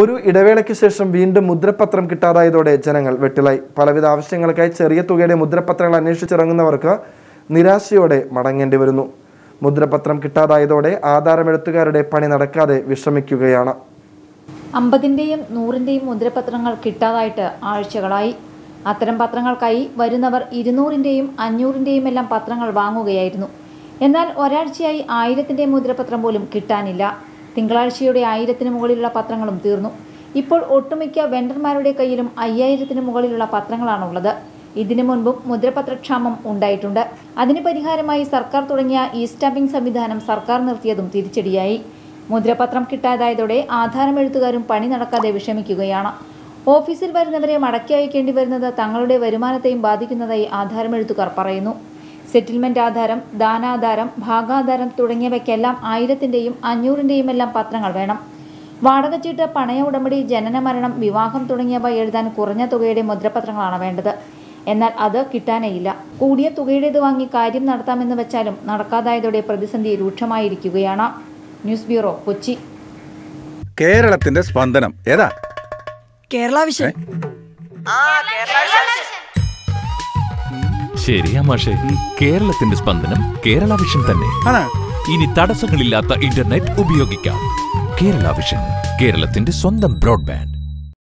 ഒരു ഇടവേളയ്ക്ക് ശേഷം വീണ്ടും മുദ്രപത്രം കിട്ടാതായതോടെ ജനങ്ങൾ വെട്ടിലായി. പലവിധ ആവശ്യങ്ങൾക്കായി ചെറിയ തുകയുടെ മുദ്രപത്രങ്ങൾ അന്വേഷിച്ചിറങ്ങുന്നവർക്ക് നിരാശയോടെ മടങ്ങേണ്ടി വരുന്നു. മുദ്രപത്രം കിട്ടാതായതോടെ ആധാരമെഴുത്തുകാരുടെ പണി നടക്കാതെ വിഷമിക്കുകയാണ്. അമ്പതിന്റെയും നൂറിന്റെയും മുദ്രപത്രങ്ങൾ കിട്ടാതായിട്ട് ആഴ്ചകളായി. അത്തരം പത്രങ്ങൾക്കായി വരുന്നവർ ഇരുന്നൂറിന്റെയും അഞ്ഞൂറിന്റെയും എല്ലാം പത്രങ്ങൾ വാങ്ങുകയായിരുന്നു. എന്നാൽ ഒരാഴ്ചയായി ആയിരത്തിന്റെ മുദ്രപത്രം പോലും കിട്ടാനില്ല. തിങ്കളാഴ്ചയോടെ ആയിരത്തിന് മുകളിലുള്ള പത്രങ്ങളും തീർന്നു. ഇപ്പോൾ ഒട്ടുമിക്ക വെണ്ടർമാരുടെ കയ്യിലും അയ്യായിരത്തിന് മുകളിലുള്ള പത്രങ്ങളാണുള്ളത്. ഇതിനു മുൻപും മുദ്രപത്രക്ഷാമം ഉണ്ടായിട്ടുണ്ട്. അതിന് പരിഹാരമായി സർക്കാർ തുടങ്ങിയ ഇ സ്റ്റാമ്പിംഗ് സംവിധാനം സർക്കാർ നിർത്തിയതും തിരിച്ചടിയായി. മുദ്രപത്രം കിട്ടാതായതോടെ ആധാരമെഴുത്തുകാരും പണി നടക്കാതെ വിഷമിക്കുകയാണ്. ഓഫീസിൽ വരുന്നവരെ മടക്കി അയക്കേണ്ടി വരുന്നത് തങ്ങളുടെ വരുമാനത്തെയും ബാധിക്കുന്നതായി ആധാരമെഴുത്തുകാർ പറയുന്നു. സെറ്റിൽമെന്റ് ആധാരം ദാനാധാരം ഭാഗാധാരം തുടങ്ങിയവയ്ക്കെല്ലാം ആയിരത്തിന്റെയും അഞ്ഞൂറിന്റെയും എല്ലാം പത്രങ്ങൾ വേണം. വാടകച്ചീട്ട് പണയ ഉടമ്പടി ജനന മരണം വിവാഹം തുടങ്ങിയവ എഴുതാൻ കുറഞ്ഞ തുകയുടെ മുദ്രപത്രങ്ങളാണ് വേണ്ടത്. എന്നാൽ അത് കിട്ടാനേയില്ല. കൂടിയ തുകയുടേത് വാങ്ങി കാര്യം നടത്താമെന്ന് വെച്ചാലും നടക്കാതായതോടെ പ്രതിസന്ധി രൂക്ഷമായിരിക്കുകയാണ്. News bureau Kochi. കേരളത്തിന്റെ സ്പന്ദനം. ഏതാ? കേരള വിഷൻ. ശരിയാ മാഷെ കേരളത്തിന്റെ സ്പന്ദനം കേരള വിഷൻ തന്നെ. ഇനി തടസ്സങ്ങളില്ലാത്ത ഇന്റർനെറ്റ് ഉപയോഗിക്കാം. കേരള വിഷൻ കേരളത്തിന്റെ സ്വന്തം ബ്രോഡ്ബാൻഡ്